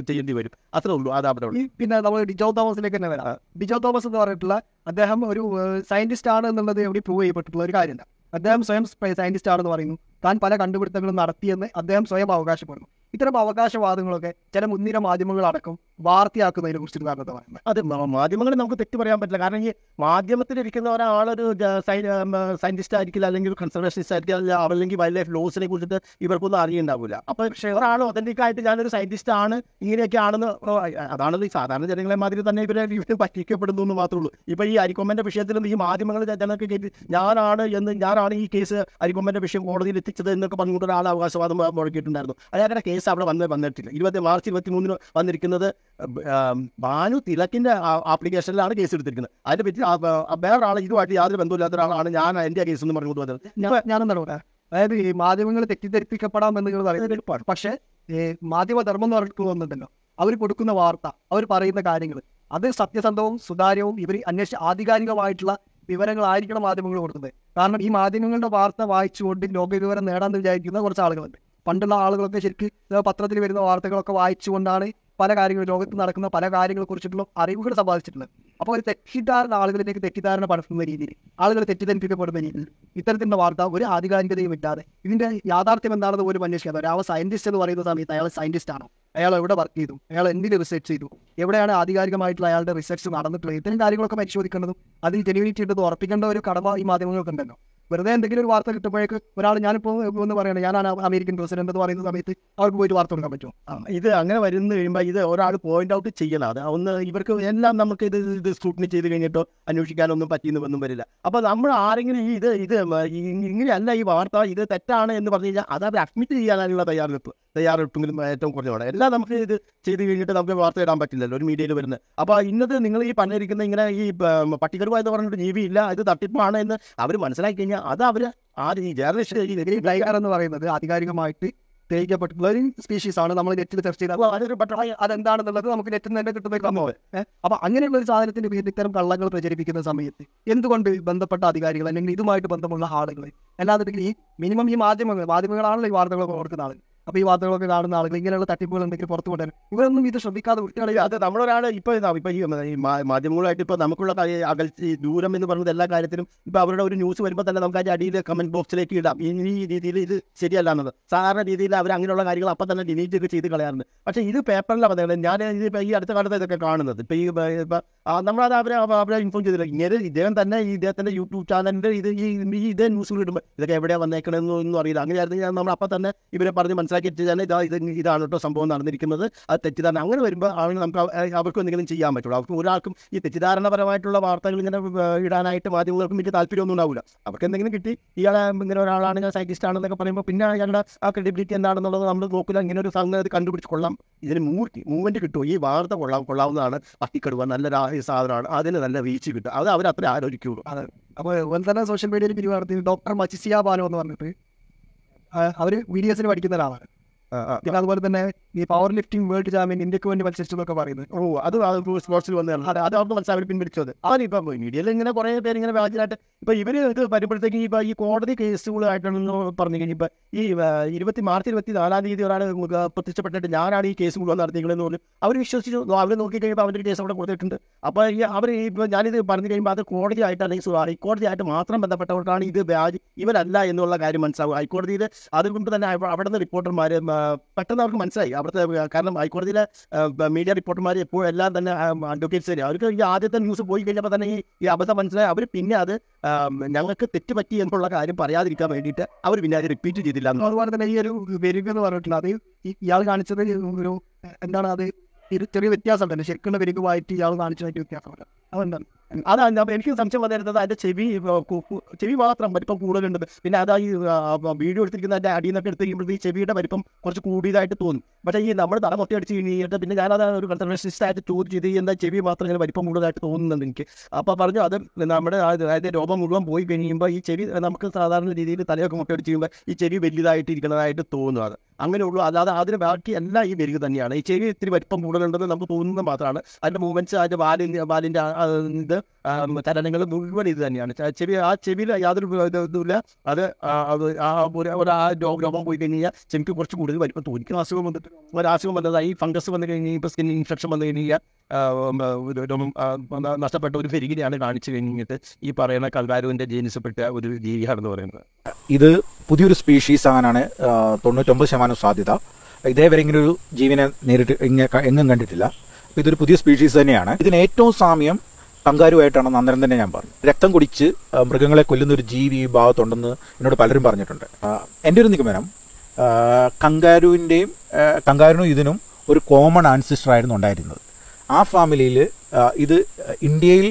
ചെയ്യേണ്ടി വരും. അത്രേ ഉള്ളൂ അത് അവിടെ പിന്നെ നമ്മൾ ഡിജോ തോമസിലേക്ക് തന്നെ വരാം. ഡിജോ തോമസ് എന്ന് പറഞ്ഞിട്ടുള്ള അദ്ദേഹം ഒരു സയന്റിസ്റ്റ് ആണ് എന്നുള്ളത് എവിടെ പ്രൂവ് ചെയ്യപ്പെട്ടിട്ടുള്ള ഒരു കാര്യമല്ല. അദ്ദേഹം സ്വയം സയന്റിസ്റ്റ് ആണെന്ന് പറയുന്നു. താൻ പല കണ്ടുപിടുത്തങ്ങളും നടത്തിയെന്ന് അദ്ദേഹം സ്വയം അവകാശപ്പെടുന്നു. ഇത്തരം അവകാശവാദങ്ങളൊക്കെ ചില മുൻനിര മാധ്യമങ്ങളടക്കം വാർത്തയാക്കുന്നതിനെ കുറിച്ച് കാരണത്തെ പറയുന്നത് അത് മാധ്യമങ്ങളെ നമുക്ക് തെറ്റ് പറയാൻ പറ്റില്ല. കാരണം ഈ മാധ്യമത്തിലിരിക്കുന്ന ഒരാളൊരു സയന്റിസ്റ്റ് ആയിരിക്കില്ല അല്ലെങ്കിൽ ഒരു കൺസർവേഷനിസ്റ്റ് ആയിരിക്കില്ല അല്ലെങ്കിൽ വൈൽഡ് ലൈഫ് ലോസിനെ കുറിച്ചിട്ട് ഇവർക്കൊന്നും അറിയുണ്ടാവില്ല അപ്പൊ പക്ഷേ ഒരാൾ ഒതന്റിക് ആയിട്ട് ഞാനൊരു സയന്റിസ്റ്റ് ആണ് ഇങ്ങനെയൊക്കെ ആണെന്ന് അതാണ് ഈ സാധാരണ ജനങ്ങളെ മാതിരി തന്നെ ഇവരെ ഇവർ പറ്റിക്കപ്പെടുന്നു എന്ന് മാത്രമേ ഉള്ളൂ. ഇപ്പൊ ഈ അരിക്കൊമ്പന്റെ വിഷയത്തിലും ഈ മാധ്യമങ്ങൾ ജനങ്ങൾക്ക് ഞാനാണ് എന്ന് ഞാനാണ് ഈ കേസ് അരിക്കൊമ്പന്റെ വിഷയം കോടതിയിൽ എത്തിച്ചത് എന്നൊക്കെ പറഞ്ഞുകൊണ്ട് ഒരാൾ അവകാശവാദം മുഴക്കിയിട്ടുണ്ടായിരുന്നു. അതായത് കേസ് അവിടെ വന്ന് വന്നിട്ടില്ല. ഇരുപത്തി മാർച്ച് ഇരുപത്തി മൂന്നിന് വന്നിരിക്കുന്നത് ഭാനു തിലക്കിന്റെ ആപ്ലിക്കേഷനിലാണ് കേസ് എടുത്തിരിക്കുന്നത്. അതിനെ പറ്റി വേറൊരാൾ ഇതുമായിട്ട് യാതൊരു ബന്ധമില്ലാത്ത ഒരാളാണ് ഞാൻ എന്റെ കേസ് എന്ന് പറഞ്ഞു വന്നത്. ഞാൻ ഞാനെന്താണ് പറയാ? അതായത് ഈ മാധ്യമങ്ങൾ തെറ്റിദ്ധരിപ്പിക്കപ്പെടാം പറയുന്നത് പക്ഷേ ഈ മാധ്യമധർമ്മം എന്ന് പറഞ്ഞിട്ട് വന്നിട്ടുണ്ടല്ലോ അവർ കൊടുക്കുന്ന വാർത്ത അവർ പറയുന്ന കാര്യങ്ങൾ അത് സത്യസന്ധവും സുതാര്യവും ഇവർ അന്വേഷിച്ച ആധികാരികമായിട്ടുള്ള വിവരങ്ങളായിരിക്കണം മാധ്യമങ്ങൾ കൊടുക്കുന്നത്. കാരണം ഈ മാധ്യമങ്ങളുടെ വാർത്ത വായിച്ചുകൊണ്ട് ലോക ലോകവിവരം നേടാൻ വിചാരിക്കുന്ന കുറച്ച് ആളുകളുണ്ട്. പണ്ടുള്ള ആളുകളൊക്കെ ശരിക്കും പത്രത്തിൽ വരുന്ന വാർത്തകളൊക്കെ വായിച്ചുകൊണ്ടാണ് പല കാര്യങ്ങളും ലോകത്ത് നടക്കുന്ന പല കാര്യങ്ങളെ കുറിച്ചിട്ടുള്ള അറിവുകൾ സമ്പാദിച്ചിട്ടുള്ളത്. അപ്പോൾ ഒരു തെറ്റിദ്ധാരണ ആളുകളിലേക്ക് തെറ്റിദ്ധാരണ പടർത്തുന്ന രീതിയിൽ ആളുകൾ തെറ്റിദ്ധരിപ്പിക്കപ്പെടുന്ന രീതിയിൽ ഇത്തരത്തിലുള്ള വാർത്ത ഒരു ആധികാരികതയും ഇല്ലാതെ ഇതിന്റെ യാഥാർത്ഥ്യം എന്താണെന്ന് പോലും അന്വേഷിക്കാതെ ഒരാൾ സയന്റിസ്റ്റ് എന്ന് പറയുന്ന സമയത്ത് അയാൾ സയന്റിസ്റ്റ് ആണോ? അയാൾ എവിടെ വർക്ക് ചെയ്തു? അയാൾ എന്തിന് റിസർച്ച് ചെയ്തു? എവിടെയാണ് ആധികാരികമായിട്ടുള്ള അയാളുടെ റിസർച്ച് നടന്നിട്ടുള്ളത്? ഇത്തരം കാര്യങ്ങളൊക്കെ പരിശോധിക്കേണ്ടതും അതിൽ ജെനുവിനിറ്റി ഉണ്ടെന്ന് ഉറപ്പിക്കേണ്ട ഒരു കടമ ഈ മാധ്യമങ്ങൾക്കുണ്ടല്ലോ. വെറുതെ എന്തെങ്കിലും ഒരു വാർത്ത കിട്ടുമ്പോഴേക്ക് ഒരാൾ ഞാനിപ്പോൾ ഒന്ന് പറയണേ ഞാനാണ് അമേരിക്കൻ പ്രസിഡന്റ് എന്ന് പറയുന്ന സമയത്ത് അവർക്ക് പോയിട്ട് വാർത്ത കൊടുക്കാൻ പറ്റുമോ? ആ, ഇത് അങ്ങനെ വരുന്ന കഴിയുമ്പോൾ ഇത് ഒരാൾ പോയിന്റ് ഔട്ട് ചെയ്യണം. അത് ഒന്ന് ഇവർക്ക് എല്ലാം നമുക്ക് ഇത് ഇത് സ്ക്രൂട്ടിനി ചെയ്ത് കഴിഞ്ഞിട്ടോ അന്വേഷിക്കാനൊന്നും പറ്റിയെന്ന് ഒന്നും വരില്ല. അപ്പോൾ നമ്മൾ ആരെങ്കിലും ഈ ഇത് ഇത് ഇങ്ങനെയല്ല ഈ വാർത്ത ഇത് തെറ്റാണ് എന്ന് പറഞ്ഞു കഴിഞ്ഞാൽ അത് അവർ അഡ്മിറ്റ് ചെയ്യാനുള്ള തയ്യാറെടുപ്പ്. തയ്യാറെടുപ്പെങ്കിലും ഏറ്റവും കുറഞ്ഞതാണ്. എല്ലാം നമുക്ക് ഇത് ചെയ്ത് കഴിഞ്ഞിട്ട് നമുക്ക് വാർത്ത ഇടാൻ പറ്റില്ലല്ലോ ഒരു മീഡിയയിൽ വരുന്നത് അപ്പോൾ ഇന്നത് നിങ്ങൾ ഈ പറഞ്ഞിരിക്കുന്ന ഇങ്ങനെ ഈ എന്ന് പറഞ്ഞിട്ട് ജീവിയില്ല ഇത് തട്ടിപ്പാണ് എന്ന് അവർ മനസ്സിലാക്കി കഴിഞ്ഞാൽ അത് അവർ ആ ഈ ജേർണലിസ്റ്റ് ഈ എന്ന് പറയുന്നത് ആധികാരികമായിട്ട് തെളിയിക്കപ്പെട്ടിട്ടുള്ള ഒരു സ്പീഷീസ് ആണ് നമ്മൾ നെറ്റിൽ സെർച്ച് ചെയ്ത് അപ്പോൾ അതൊരു ബട്ടർഫ്ലൈ അതെന്താണെന്നുള്ളത് നമുക്ക് നെറ്റിൽ നിന്ന് തന്നെ കിട്ടുന്ന സംഭവം. അപ്പോൾ അങ്ങനെയുള്ള ഒരു സാധനത്തിന്റെ പേരിൽ ഇത്തരം കള്ളങ്ങൾ പ്രചരിപ്പിക്കുന്ന സമയത്ത് എന്തുകൊണ്ട് ബന്ധപ്പെട്ട അധികാരികൾ അല്ലെങ്കിൽ ഇതുമായിട്ട് ബന്ധമുള്ള ആളുകൾ അല്ലാതെ ഈ മിനിമം ഈ മാധ്യമങ്ങൾ മാധ്യമങ്ങളാണല്ലോ ഈ വാർത്തകളൊക്കെ കൊടുക്കുന്ന ആളുകൾ. അപ്പൊ ഈ വാർത്തകളൊക്കെ കാണുന്ന ആളുകൾ ഇങ്ങനെയുള്ള തട്ടിപ്പുകൾ എന്തെങ്കിലും പുറത്തു കൊണ്ടുവരും ഇവരൊന്നും ഇത് ശ്രദ്ധിക്കാതെ വിട്ടുകളി അത് നമ്മളൊരാൾ ഇപ്പൊ ഇതാ ഇപ്പൊ ഈ മാധ്യമങ്ങളായിട്ട് ഇപ്പൊ നമുക്കുള്ള അകൽച്ച ദൂരം എന്ന് പറയുന്നത് എല്ലാ കാര്യത്തിലും ഇപ്പൊ അവരുടെ ഒരു ന്യൂസ് വരുമ്പോൾ തന്നെ നമുക്ക് അതിന്റെ അടിയിൽ കമന്റ് ബോക്സിലേക്ക് ഇടാം. ഈ രീതിയിൽ ഇത് ശരിയല്ല എന്നത്. സാധാരണ രീതിയിൽ അവർ അങ്ങനെയുള്ള കാര്യങ്ങൾ അപ്പം തന്നെ ഡിലീറ്റ് ഒക്കെ ചെയ്ത് കളയാറുണ്ട്. പക്ഷേ ഇത് പേപ്പറിലെ പറയുന്നത് ഞാൻ ഈ അടുത്ത കാലത്ത് ഇതൊക്കെ കാണുന്നത്. ഇപ്പൊ ഈ ഇപ്പൊ നമ്മളത് അവരെ അവരെ ഇൻഫോം ചെയ്തില്ല. ഇങ്ങനെ ഇദ്ദേഹം തന്നെ ഈ ഇദ്ദേഹത്തിന്റെ യൂട്യൂബ് ചാനലിന്റെ ഇത് ഈ ഇതേ ന്യൂസുകൾ ഇടുമ്പോൾ ഇതൊക്കെ എവിടെയാണ് വന്നേക്കണമെന്നൊന്നും അറിയില്ല. അങ്ങനെയായിരുന്നു നമ്മൾ അപ്പം തന്നെ ഇവരെ പറഞ്ഞ് മനസ്സിലാക്കി തന്നെ ഇതാ ഇത് ഇതാണ് കേട്ടോ സംഭവം നടന്നിരിക്കുന്നത്. അത് തെറ്റിദ്ധാരണ. അങ്ങനെ വരുമ്പോൾ ആണ് നമുക്ക് അവർക്കും എന്തെങ്കിലും ചെയ്യാൻ പറ്റുള്ളൂ. അവർക്കും ഒരാൾക്കും ഈ തെറ്റിദ്ധാരണപരമായിട്ടുള്ള വാർത്തകൾ ഇങ്ങനെ ഇടാനായിട്ട് മാധ്യമങ്ങൾക്കും വലിയ താല്പര്യമൊന്നും ഉണ്ടാവില്ല അവർക്ക് എന്തെങ്കിലും കിട്ടി. ഇയാളെ ഇങ്ങനെ ഒരാളാണ് ഞാൻ സൈക്കിസ്റ്റ് ആണെന്നൊക്കെ പറയുമ്പോൾ പിന്നെ അയാളുടെ ആ ക്രെഡിബിലിറ്റി എന്താണെന്നുള്ളത് നമ്മൾ നോക്കില്ല ഇങ്ങനെ ഒരു സംഗതി കണ്ടുപിടിച്ച് കൊള്ളാം. ഇതിന് മൂർത്തി മൂവ്മെന്റ് കിട്ടുമോ ഈ വാർത്ത കൊള്ളാം കൊള്ളാവുന്നതാണ്. പട്ടിക്കടുവ നല്ല സാധനമാണ്. അതിന് നല്ല റീച്ച് കിട്ടും. അത് അവർ അത്ര ആലോചിക്കുള്ളൂ അപ്പോൾ അതുപോലെ തന്നെ സോഷ്യൽ മീഡിയയിൽ പിരിവ് നടത്തി ഡോക്ടർ മച്ചിസിയ ബാലോ എന്ന് പറഞ്ഞിട്ട് ആ, വീഡിയോസിന് പഠിക്കുന്ന ഒരാളാണ്. പിന്നെ അതുപോലെ തന്നെ ഈ പവർ ലിഫ്റ്റിംഗ് വേൾഡ് ചാമ്പ്യൻ ഇന്ത്യയ്ക്ക് വേണ്ടി മത്സരിച്ചു എന്നൊക്കെ പറയുന്നത്. ഓ അത് സ്പോർട്സിൽ വന്നതാണ്. അതെ അത് അവർക്ക് മനസ്സിലായി പിൻവലിച്ചത്. അതാണ് ഇപ്പൊ മീഡിയയിൽ ഇങ്ങനെ കുറേ പേര് ഇങ്ങനെ വ്യാജനായിട്ട് ഇപ്പൊ ഇവർ ഇത് വരുമ്പോഴത്തേക്ക് ഇപ്പൊ ഈ കോടതി കേസുകളായിട്ടാണെന്ന് പറഞ്ഞു കഴിഞ്ഞാൽ ഈ ഇരുപത്തി മാർച്ച് ഇരുപത്തി നാലാം തീയതി ഒരാൾ പ്രത്യക്ഷപ്പെട്ടിട്ട് ഞാനാണ് ഈ കേസ് മുഴുവൻ നടത്തിയെന്ന് പറഞ്ഞു. അവർ വിശ്വസിച്ചു. അവർ നോക്കി കഴിയുമ്പോൾ അവരുടെ കേസ് അവിടെ കൊടുത്തിട്ടുണ്ട്. അപ്പോൾ ഈ അവർ ഇപ്പൊ ഞാനിത് പറഞ്ഞു കഴിയുമ്പോൾ അത് കോടതിയായിട്ട് അല്ലെങ്കിൽ ഹൈക്കോടതി ഹൈക്കോടതിയായിട്ട് മാത്രം ബന്ധപ്പെട്ടവർക്കാണ് ഇത് വ്യാജ് ഇവരല്ല എന്നുള്ള കാര്യം മനസ്സിലാവും ഹൈക്കോടതിയിൽ അതുകൊണ്ട് തന്നെ അവിടുന്ന് അവിടെ നിന്ന് റിപ്പോർട്ടർമാർ പെട്ടെന്ന് അവർക്ക് മനസ്സിലായി. അവിടുത്തെ കാരണം ഹൈക്കോടതിയിലെ മീഡിയ റിപ്പോർട്ടർമാർ എപ്പോഴും എല്ലാം തന്നെ അഡ്വക്കേറ്റ്സ് തരും അവർക്ക് ഈ ആദ്യത്തെ ന്യൂസ് പോയി കഴിഞ്ഞപ്പോൾ തന്നെ ഈ ഈ അബദ്ധം മനസ്സിലായി. അവർ പിന്നെ അത് ഞങ്ങൾക്ക് തെറ്റുപറ്റി എന്നുള്ള കാര്യം പറയാതിരിക്കാൻ വേണ്ടിയിട്ട് അവർ പിന്നെ അത് റിപ്പീറ്റ് ചെയ്തില്ല അതുപോലെ തന്നെ ഈ ഒരു വെരുക എന്ന് പറഞ്ഞിട്ടുണ്ട് അത് ഇയാൾ കാണിച്ചത് ഒരു എന്താണ് അത് ഇരു ചെറിയ വ്യത്യാസം തന്നെ ശരിക്കുള്ള വായിട്ട് ഇയാൾ കാണിച്ചതായിട്ട് വ്യത്യാസമല്ല അതുകൊണ്ടാണ് അതാണ് അപ്പം എനിക്ക് സംശയം വന്നിരുന്നത് അതിന്റെ ചെവി ചെവി മാത്രം വലിപ്പം കൂടുതലുണ്ട്. പിന്നെ അതാ ഈ വീഡിയോ എടുത്തിരിക്കുന്ന അതിന്റെ അടിയിൽ നിന്നൊക്കെ എടുത്ത് ഈ ചെവിയുടെ വലിപ്പം കുറച്ച് കൂടിയതായിട്ട് തോന്നും. പക്ഷേ ഈ നമ്മൾ തല മൊത്തം അടിച്ച് കഴിഞ്ഞിട്ട് പിന്നെ ഞാനത് ഒരു കൺസർവേഷനിസ്റ്റ് ആയിട്ട് ചോദിച്ചു ഇത് എന്താ ചെവി മാത്രം ഇങ്ങനെ വലിപ്പം കൂടുതലായിട്ട് തോന്നുന്നുണ്ട് എനിക്ക്. അപ്പോൾ പറഞ്ഞു അത് നമ്മുടെ അതായത് രോഗം മുഴുവൻ പോയി കഴിയുമ്പോൾ ഈ ചെവി നമുക്ക് സാധാരണ രീതിയിൽ തലയൊക്കെ മൊത്തം അടിച്ച് കഴിയുമ്പോൾ ഈ ചെവി വലുതായിട്ട് ഇരിക്കുന്നതായിട്ട് തോന്നുന്നു അത്. അങ്ങനെയുള്ളൂ. അല്ലാതെ അതിന് ബാക്കി എല്ലാം ഈ വരിക തന്നെയാണ്. ഈ ചെവി ഇത്തിരി വലിപ്പം കൂടുതലുണ്ടെന്ന് നമുക്ക് തോന്നുന്നത് മാത്രമാണ്. അതിന്റെ മൂവ്മെന്റ്സ് വാലിന്റെ ആ- ആ ഇത് ചലനങ്ങൾ മുഴുവൻ ഇത് തന്നെയാണ്. ചെവി ആ ചെവിയിൽ യാതൊരു ഇത് ഇതുമില്ല. അത് ഒരു ആ രോഗം പോയി കഴിഞ്ഞ് കഴിഞ്ഞാൽ ചെവിക്ക് കുറച്ച് കൂടുതൽ വലിപ്പം തോന്നിക്കുന്ന അസുഖം വന്നിട്ട് ഒരു അസുഖം വന്നതായി ഫംഗസ് വന്നു കഴിഞ്ഞ് ഇപ്പോൾ സ്കിൻ ഇൻഫെക്ഷൻ വന്നു കഴിഞ്ഞ് കഴിഞ്ഞാൽ രോമം, നഷ്ടപ്പെട്ട ഒരു പെരുകിനെയാണ് കാണിച്ചു കഴിഞ്ഞിട്ട് ഈ പറയുന്ന കൽവാരുവിന്റെ ജീനിസപ്പെട്ട ഒരു ജീവിയാണെന്ന് പറയുന്നത്. ഇത് പുതിയൊരു സ്പീഷീസ് ആകാനാണ് തൊണ്ണൂറ്റൊമ്പത് ശതമാനം സാധ്യത. ഇതേവരെ ഇങ്ങനെ ഒരു ജീവിനെ നേരിട്ട് എങ്ങും കണ്ടിട്ടില്ല. അപ്പോൾ ഇതൊരു പുതിയ സ്പീഷീസ് തന്നെയാണ്. ഇതിന് ഏറ്റവും സാമ്യം കങ്കാരുമായിട്ടാണെന്ന് അന്നേരം തന്നെ ഞാൻ പറഞ്ഞു. രക്തം കുടിച്ച് മൃഗങ്ങളെ കൊല്ലുന്ന ഒരു ജീവി ഈ ഭാഗത്തുണ്ടെന്ന് എന്നോട് പലരും പറഞ്ഞിട്ടുണ്ട്. എന്റെ ഒരു നിഗമനം കങ്കാരുവിന്റെയും കങ്കാരുവിനും ഇതിനും ഒരു കോമൺ ആൻസിസ്റ്റർ ആയിരുന്നു ഉണ്ടായിരുന്നത്. ആ ഫാമിലിയിൽ ഇത് ഇന്ത്യയിൽ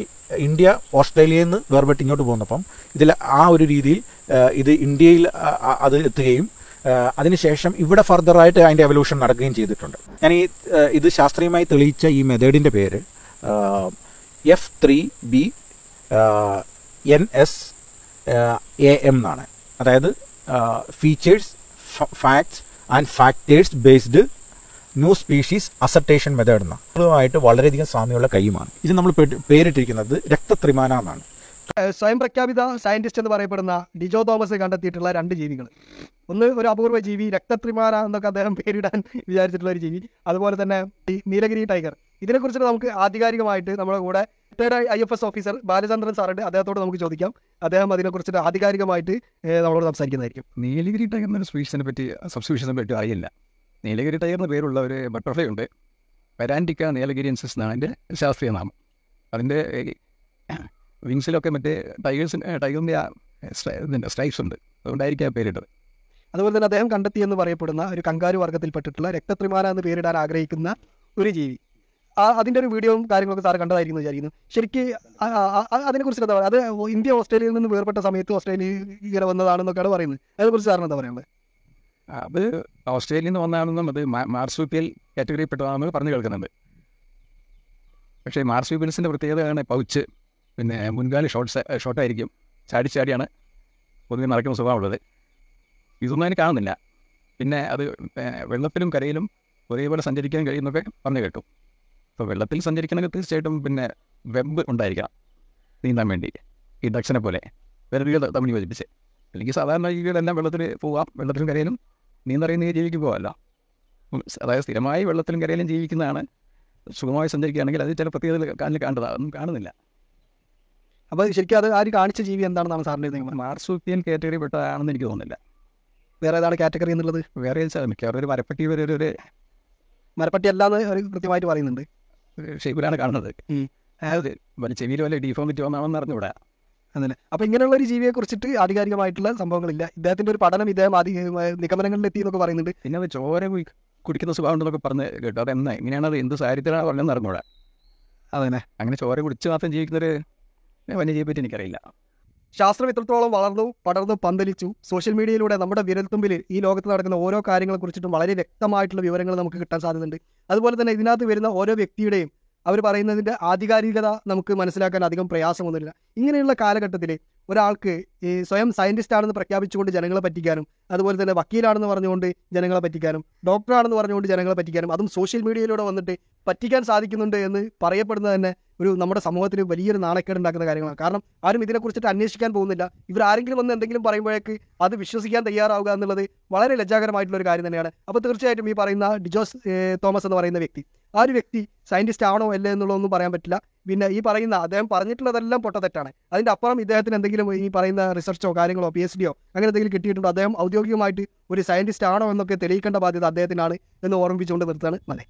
ഇന്ത്യ ഓസ്ട്രേലിയയിൽ നിന്ന് വേർപെട്ട് ഇങ്ങോട്ട് പോകുന്നപ്പം ഇതിൽ ആ ഒരു രീതിയിൽ ഇത് ഇന്ത്യയിൽ അത് എത്തുകയും അതിനുശേഷം ഇവിടെ ഫർദറായിട്ട് അതിന്റെ എവല്യൂഷൻ നടക്കുകയും ചെയ്തിട്ടുണ്ട്. ഞാൻ ഈ ഇത് ശാസ്ത്രീയമായി തെളിയിച്ച ഈ മെത്തേഡിന്റെ പേര് F three B N S A M എന്നാണ്. അതായത് features facts and factors based new species assertation method അതുമായിട്ട് വളരെയധികം സാമ്യമുള്ള കൈയുമാണ്. ഇത് നമ്മൾ പേരിട്ടിരിക്കുന്നത് രക്തത്രിമാന എന്നാണ്. സ്വയം പ്രഖ്യാപിത സയന്റിസ്റ്റ് എന്ന് പറയപ്പെടുന്ന ഡിജോ തോമസ് കണ്ടെത്തിയിട്ടുള്ള രണ്ട് ജീവികൾ. ഒന്ന് ഒരു അപൂർവ ജീവി രക്തത്രിമാര എന്നൊക്കെ അദ്ദേഹം പേരിടാൻ വിചാരിച്ചിട്ടുള്ള ഒരു ജീവി. അതുപോലെ തന്നെ ഈ നീലഗിരി ടൈഗർ. ഇതിനെക്കുറിച്ച് നമുക്ക് ആധികാരികമായിട്ട് നമ്മുടെ കൂടെ retired I F S officer Balachandran സാറുണ്ട്. അദ്ദേഹത്തോട് നമുക്ക് ചോദിക്കാം. അദ്ദേഹം അതിനെക്കുറിച്ചിട്ട് ആധികാരികമായിട്ട് നമ്മളോട് സംസാരിക്കുന്നതായിരിക്കും. നീലഗിരി ടൈഗർ എന്നൊരു സ്പീഷീസിനെ പറ്റി സബ്സ്ക്രിപ്ഷനെ പറ്റി അറിയില്ല. നീലഗിരി ടൈഗർ എന്ന പേരുള്ള ഒരു ബട്ടർഫ്ലൈ ഉണ്ട് പെരാന്റിക്ക നീലഗിരിയൻസിസ് എന്നാണ് അതിന്റെ ശാസ്ത്രീയ നാമം. അതിന്റെ വിങ്സിലൊക്കെ മറ്റേ ടൈഗേഴ്സിന്റെ ടൈഗറിന്റെ ആ ഇതിന്റെ ഉണ്ട്. അതുകൊണ്ടായിരിക്കും ആ പേരിട്ടത്. അതുപോലെ തന്നെ അദ്ദേഹം കണ്ടെത്തിയെന്ന് പറയപ്പെടുന്ന ഒരു കങ്കാരു വർഗത്തിൽപ്പെട്ടിട്ടുള്ള രക്തത്രിമാന എന്ന് പേരിടാൻ ആഗ്രഹിക്കുന്ന ഒരു ജീവി. ആ അതിന്റെ ഒരു വീഡിയോയും കാര്യങ്ങളൊക്കെ സാർ കണ്ടതായിരിക്കും വിചാരിക്കുന്നു. ശരിക്ക് അതിനെക്കുറിച്ച് എന്താ പറയുക അത് ഇന്ത്യ ഓസ്ട്രേലിയയിൽ നിന്ന് വേർപെട്ട സമയത്ത് ഓസ്ട്രേലിയ ഇങ്ങനെ വന്നതാണെന്നൊക്കെയാണ് പറയുന്നത്. അതിനെക്കുറിച്ച് സാറിന് എന്താ പറയുന്നത് അത് ഓസ്ട്രേലിയയിൽ നിന്ന് വന്നതാണെന്നും അത് മാർസൂപ്പിയൽ കാറ്റഗറിയിൽ പെട്ടതാണെന്ന് പറഞ്ഞു കേൾക്കുന്നുണ്ട്. പക്ഷേ മാർസൂപ്പിയൽസിന്റെ പ്രത്യേകതയാണ് പൗച്ച്. പിന്നെ മുൻകാലി ഷോർട്ട്സ് ഷോർട്ടായിരിക്കും ചാടി ചാടിയാണ് പൊതുവെ നടക്കുന്ന സ്വഭാവമുള്ളത്. ഇതൊന്നും അതിന് കാണുന്നില്ല. പിന്നെ അത് വെള്ളത്തിലും കരയിലും ഒരേപോലെ സഞ്ചരിക്കാൻ കഴിയുന്നൊക്കെ പറഞ്ഞു കേട്ടു. അപ്പോൾ വെള്ളത്തിൽ സഞ്ചരിക്കണമെങ്കിൽ തീർച്ചയായിട്ടും പിന്നെ വെബ് ഉണ്ടായിരിക്കണം. നീന്താൻ വേണ്ടി. ഈ ഡക്ഷനെ പോലെ. വിരലുകൾ തമ്മിൽ യോജിപ്പിച്ച്. അല്ലെങ്കിൽ സാധാരണ ജീവികളെല്ലാം വെള്ളത്തിൽ പോവാം വെള്ളത്തിലും കരയിലും നീന്തറിയുന്ന ജീവിക്ക് പോകാമല്ല. അതായത് സ്ഥിരമായി വെള്ളത്തിലും കരയിലും ജീവിക്കുന്നതാണ്. സുഖമായി സഞ്ചരിക്കുകയാണെങ്കിൽ അത് ചില പ്രത്യേകത കാണിൽ കാണേണ്ടത് അതൊന്നും കാണുന്നില്ല. അപ്പോൾ ശരിക്കും അത് ആര് കാണിച്ച ജീവി എന്താണെന്നാണ് സാറിന്റെ മാർസൂപ്പിയൻ കാറ്റഗറി പെട്ടതാണെന്ന് എനിക്ക് തോന്നുന്നില്ല. വേറെ ഏതാണ് കാറ്റഗറി എന്നുള്ളത്? വേറെ ചോദിച്ചാൽ മിക്കവാറും ഒരു മരപ്പട്ടി ഒരു ഒരു- മരപ്പട്ടി അല്ലാന്ന് അവർ കൃത്യമായിട്ട് പറയുന്നുണ്ട്. ഷേപ്പിലാണ് കാണുന്നത്. അതായത് വല്ല ചെവിയിൽ വല്ല ഡീഫോമിറ്റി വന്നാണെന്ന് അറിഞ്ഞുകൂടാ. അങ്ങനെ. അപ്പോൾ ഇങ്ങനെയുള്ള ഒരു ജീവിയെ കുറിച്ചിട്ട് ആധികാരികമായിട്ടുള്ള സംഭവങ്ങളില്ല. ഇദ്ദേഹത്തിന്റെ ഒരു പഠനം ഇദ്ദേഹം ആദ്യ നിഗമനങ്ങളിൽ എത്തി എന്നൊക്കെ പറയുന്നുണ്ട്. പിന്നെ അത് ചോര കുടിക്കുന്ന സുഖം ഉണ്ടെന്നൊക്കെ പറഞ്ഞ് കേട്ടോ. അതെന്നാ ഇങ്ങനെയാണ് അത് എന്ത് സാഹചര്യത്തിലാണ് പറഞ്ഞതെന്ന് അറിഞ്ഞൂടെ അതന്നെ. അങ്ങനെ ചോര കുടിച്ച് മാത്രം ജീവിക്കുന്നൊരു വന്യജീവിയെ പറ്റി എനിക്കറിയില്ല. ശാസ്ത്രം ഇത്രത്തോളം വളർന്നു പടർന്നു പന്തലിച്ചു സോഷ്യൽ മീഡിയയിലൂടെ നമ്മുടെ വിരൽത്തുമ്പിൽ ഈ ലോകത്ത് നടക്കുന്ന ഓരോ കാര്യങ്ങളെ കുറിച്ചിട്ടും വളരെ വ്യക്തമായിട്ടുള്ള വിവരങ്ങൾ നമുക്ക് കിട്ടാൻ സാധ്യതയുണ്ട്. അതുപോലെ തന്നെ ഇതിനകത്ത് വരുന്ന ഓരോ വ്യക്തിയുടെയും അവർ പറയുന്നതിന്റെ ആധികാരികത നമുക്ക് മനസ്സിലാക്കാൻ അധികം പ്രയാസമൊന്നുമില്ല ഇങ്ങനെയുള്ള കാലഘട്ടത്തിൽ ഒരാൾക്ക് ഈ സ്വയം സയന്റിസ്റ്റ് ആണെന്ന് പ്രഖ്യാപിച്ചുകൊണ്ട് ജനങ്ങളെ പറ്റിക്കാനും അതുപോലെ തന്നെ വക്കീലാണെന്ന് പറഞ്ഞുകൊണ്ട് ജനങ്ങളെ പറ്റിക്കാനും ഡോക്ടറാണെന്ന് പറഞ്ഞുകൊണ്ട് ജനങ്ങളെ പറ്റിക്കാനും അതും സോഷ്യൽ മീഡിയയിലൂടെ വന്നിട്ട് പറ്റിക്കാൻ സാധിക്കുന്നുണ്ട് എന്ന് പറയപ്പെടുന്നത് തന്നെ ഒരു നമ്മുടെ സമൂഹത്തിന് വലിയൊരു നാണക്കേട് ഉണ്ടാക്കുന്ന കാര്യങ്ങളാണ്. കാരണം ആരും ഇതിനെക്കുറിച്ചിട്ട് അന്വേഷിക്കാൻ പോകുന്നില്ല. ഇവർ ആരെങ്കിലും വന്ന് എന്തെങ്കിലും പറയുമ്പോഴേക്ക് അത് വിശ്വസിക്കാൻ തയ്യാറാവുക എന്നുള്ളത് വളരെ ലജ്ജാകരമായിട്ടുള്ള ഒരു കാര്യം തന്നെയാണ്. അപ്പോൾ തീർച്ചയായിട്ടും ഈ പറയുന്ന ഡിജോസ് തോമസ് എന്ന് പറയുന്ന വ്യക്തി ആ ഒരു വ്യക്തി സയന്റിസ്റ്റ് ആണോ അല്ലേ എന്നുള്ളതൊന്നും പറയാൻ പറ്റില്ല. പിന്നെ ഈ പറയുന്ന അദ്ദേഹം പറഞ്ഞിട്ടുള്ളതെല്ലാം പൊട്ടത്തെറ്റാണ് അതിന്റെ അപ്പുറം ഇദ്ദേഹത്തിന് എന്തെങ്കിലും ഈ പറയുന്ന റിസർച്ചോ കാര്യങ്ങളോ പി എച്ച് ഡിയോ അങ്ങനെ എന്തെങ്കിലും കിട്ടിയിട്ടുണ്ടോ? അദ്ദേഹം ഔദ്യോഗികമായിട്ട് ഒരു സയന്റിസ്റ്റ് ആണോ എന്നൊക്കെ തെളിയിക്കേണ്ട ബാധ്യത അദ്ദേഹത്തിനാണ് എന്ന് ഓർമ്മിപ്പിച്ചുകൊണ്ട് നിർത്തുകയാണ് മതി